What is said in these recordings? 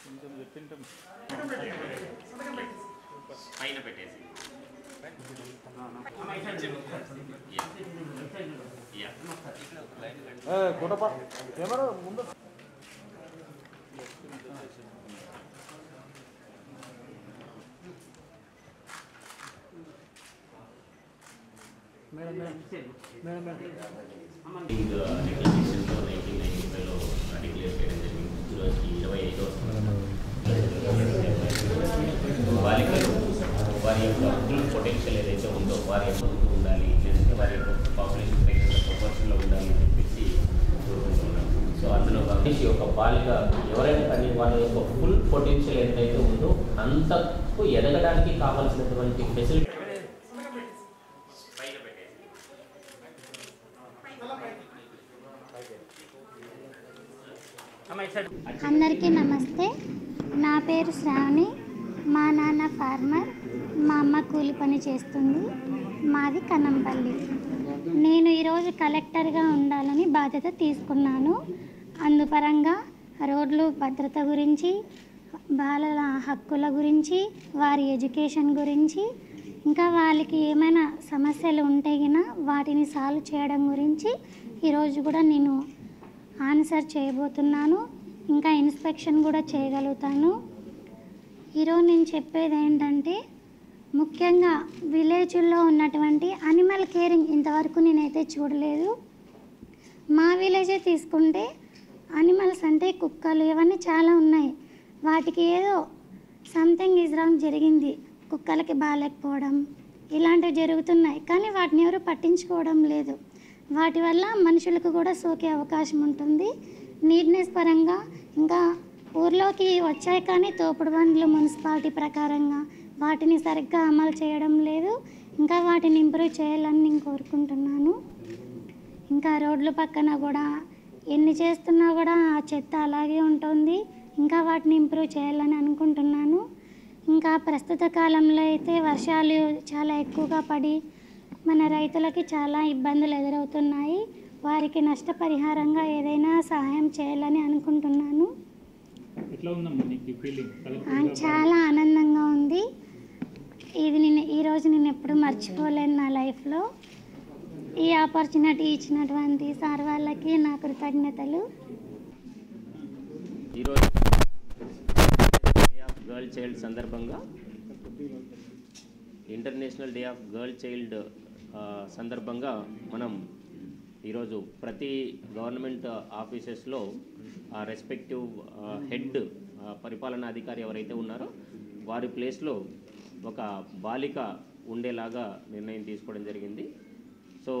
కొంచెం చెప్పింటాం పైన పెట్టేసి యా కుటప కెమెరా ముందు లీగ్ నైన్టీన్ నైన్టీ ఫైవ్లో డిక్లేర్ చేయడం జరిగింది ఈరోజుకి ఇరవై ఐదో బాలికలు వారి యొక్క ఫుల్ పొటెన్షియల్ ఏదైతే ఉందో వారి యొక్క ఉండాలి లేదంటే వారి యొక్క పాపులేషన్ ఉండాలి అని చెప్పేసి కోరుకుంటున్నాం సో అందులో గమనించి ఒక బాలిక ఎవరైనా కానీ వాళ్ళ యొక్క ఫుల్ పొటెన్షియల్ ఎంతైతే ఉందో అంతకు ఎదగడానికి కావాల్సినటువంటి ఫెసిలిటీ పైన పెట్టేసి అందరికీ నమస్తే. నా పేరు శ్రావణి. మా నాన్న ఫార్మర్. మా అమ్మ కూలి పని చేస్తుంది. మాది కనంపల్లి. నేను ఈరోజు కలెక్టర్గా ఉండాలని బాధ్యత తీసుకున్నాను. అందుపరంగా రోడ్లు భద్రత గురించి బాలల హక్కుల గురించి వారి ఎడ్యుకేషన్ గురించి ఇంకా వాళ్ళకి ఏమైనా సమస్యలు ఉంటే గిన వాటిని సాల్వ్ చేయడం గురించి ఈరోజు కూడా నేను ఆన్సర్ చేయబోతున్నాను. ఇంకా ఇన్స్పెక్షన్ కూడా చేయగలుగుతాను. ఈరోజు నేను చెప్పేది ఏంటంటే ముఖ్యంగా విలేజ్లో ఉన్నటువంటి అనిమల్ కేరింగ్ ఇంతవరకు నేనైతే చూడలేదు. మా విలేజే తీసుకుంటే అనిమల్స్ అంటే కుక్కలు ఇవన్నీ చాలా ఉన్నాయి. వాటికి ఏదో సంథింగ్ ఈజ్ రాంగ్ జరిగింది. కుక్కలకి బాగాలేకపోవడం ఇలాంటివి జరుగుతున్నాయి. కానీ వాటిని ఎవరు పట్టించుకోవడం లేదు. వాటి వల్ల మనుషులకు కూడా సోకే అవకాశం ఉంటుంది. నీట్నెస్ పరంగా ఇంకా ఊర్లోకి వచ్చాయి కానీ తోపుడు బండ్లు మున్సిపాలిటీ ప్రకారంగా వాటిని సరిగ్గా అమలు చేయడం లేదు. ఇంకా వాటిని ఇంప్రూవ్ చేయాలని నేను కోరుకుంటున్నాను. ఇంకా రోడ్ల పక్కన కూడా ఎన్ని చేస్తున్నా కూడా ఆ చెత్త అలాగే ఉంటుంది. ఇంకా వాటిని ఇంప్రూవ్ చేయాలని అనుకుంటున్నాను. ఇంకా ప్రస్తుత కాలంలో అయితే వర్షాలు చాలా ఎక్కువగా పడి మన రైతులకి చాలా ఇబ్బందులు ఎదురవుతున్నాయి. వారికి నష్టపరిహారంగా ఏదైనా సహాయం చేయాలని అనుకుంటున్నాను. చాలా ఆనందంగా ఉంది. ఇది నేను ఈరోజు నేను ఎప్పుడు మర్చిపోలేను నా లైఫ్లో. ఈ ఆపర్చునిటీ ఇచ్చినటువంటి సార్ వాళ్ళకి నా కృతజ్ఞతలు. ఈరోజు డే ఆఫ్ గర్ల్ చైల్డ్ సందర్భంగా international day of girl child సందర్భంగా మనం ఈరోజు ప్రతి గవర్నమెంట్ ఆఫీసెస్లో ఆ రెస్పెక్టివ్ హెడ్ పరిపాలనా అధికారి ఎవరైతే ఉన్నారో వారి ప్లేస్లో ఒక బాలిక ఉండేలాగా నిర్ణయం తీసుకోవడం జరిగింది. సో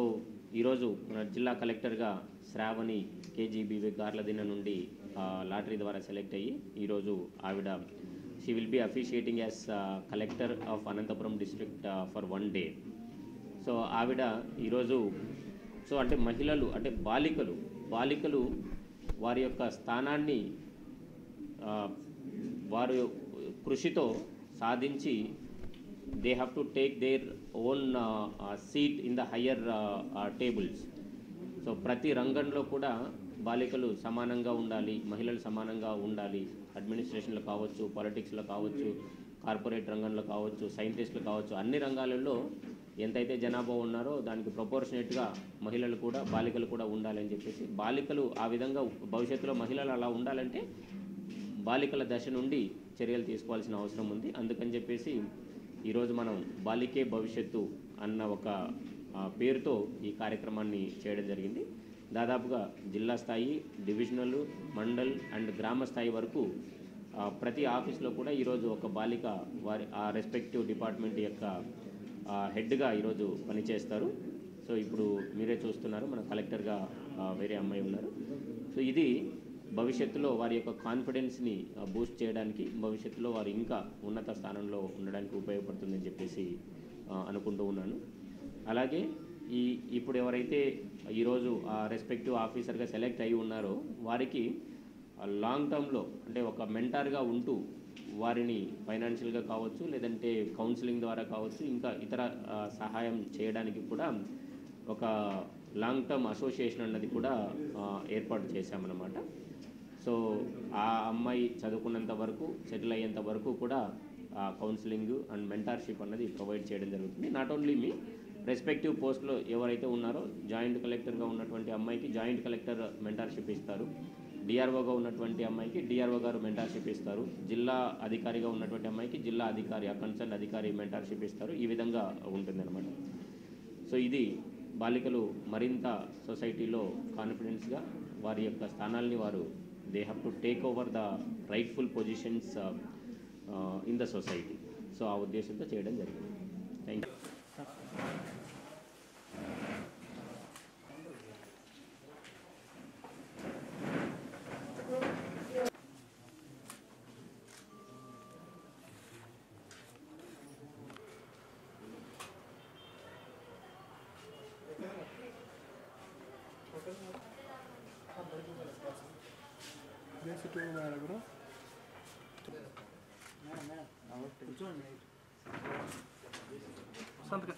ఈరోజు మన జిల్లా కలెక్టర్గా శ్రావణి కేజీబీవి గార్లదిన నుండి లాటరీ ద్వారా సెలెక్ట్ అయ్యి ఈరోజు ఆవిడ she will be officiating as collector of Anantapuram district for one day so ఆవిడ ఈరోజు సో అంటే మహిళలు అంటే బాలికలు బాలికలు వారి యొక్క స్థానాన్ని వారు కృషితో సాధించి they have to take their own seat in the higher tables so ప్రతి రంగంలో కూడా బాలికలు సమానంగా ఉండాలి మహిళలు సమానంగా ఉండాలి. అడ్మినిస్ట్రేషన్లో కావచ్చు పాలిటిక్స్లో కావచ్చు కార్పొరేట్ రంగంలో కావచ్చు సైంటిస్టులు కావచ్చు అన్ని రంగాలలో ఎంతైతే జనాభా ఉన్నారో దానికి ప్రపోర్షనేట్గా మహిళలు కూడా బాలికలు కూడా ఉండాలని చెప్పేసి బాలికలు ఆ విధంగా భవిష్యత్తులో మహిళలు అలా ఉండాలంటే బాలికల దశ నుండి చర్యలు తీసుకోవాల్సిన అవసరం ఉంది. అందుకని చెప్పేసి ఈరోజు మనం బాలికే భవిష్యత్తు అన్న ఒక పేరుతో ఈ కార్యక్రమాన్ని చేయడం జరిగింది. దాదాపుగా జిల్లా స్థాయి డివిజనల్ మండల్ అండ్ గ్రామ స్థాయి వరకు ప్రతి ఆఫీస్లో కూడా ఈరోజు ఒక బాలిక వారి ఆ రెస్పెక్టివ్ డిపార్ట్మెంట్ యొక్క హెడ్గా ఈరోజు పనిచేస్తారు. సో ఇప్పుడు మీరే చూస్తున్నారు. మన కలెక్టర్గా వేరే అమ్మాయి ఉన్నారు. సో ఇది భవిష్యత్తులో వారి యొక్క కాన్ఫిడెన్స్ని బూస్ట్ చేయడానికి భవిష్యత్తులో వారు ఇంకా ఉన్నత స్థానంలో ఉండడానికి ఉపయోగపడుతుందని చెప్పేసి అనుకుంటూ ఉన్నాను. అలాగే ఈ ఇప్పుడు ఎవరైతే ఈరోజు ఆ రెస్పెక్టివ్ ఆఫీసర్గా సెలెక్ట్ అయి ఉన్నారో వారికి లాంగ్ టర్మ్లో అంటే ఒక మెంటార్గా ఉంటూ వారిని ఫైనాన్షియల్గా కావచ్చు లేదంటే కౌన్సిలింగ్ ద్వారా కావచ్చు ఇంకా ఇతర సహాయం చేయడానికి కూడా ఒక లాంగ్ టర్మ్ అసోసియేషన్ అన్నది కూడా ఏర్పాటు చేశామన్నమాట. సో ఆ అమ్మాయి చదువుకున్నంత వరకు సెటిల్ అయ్యేంత వరకు కూడా కౌన్సిలింగ్ అండ్ మెంటార్షిప్ అన్నది ప్రొవైడ్ చేయడం జరుగుతుంది. నాట్ ఓన్లీ మీ రెస్పెక్టివ్ పోస్ట్లో ఎవరైతే ఉన్నారో జాయింట్ కలెక్టర్గా ఉన్నటువంటి అమ్మాయికి జాయింట్ కలెక్టర్ మెంటార్షిప్ ఇస్తారు. డిఆర్ఓగా ఉన్నటువంటి అమ్మాయికి డిఆర్ఓ గారు మెంటార్షిప్ ఇస్తారు. జిల్లా అధికారిగా ఉన్నటువంటి అమ్మాయికి జిల్లా అధికారి ఆ కన్సర్న్ అధికారి మెంటార్షిప్ ఇస్తారు. ఈ విధంగా ఉంటుందన్నమాట. సో ఇది బాలికలు మరింత సొసైటీలో కాన్ఫిడెన్స్గా వారి యొక్క స్థానాల్ని వారు they have to take over the rightful positions in the society so ఆ ఉద్దేశంతో చేయడం జరిగింది. థ్యాంక్ యూ సంతకం.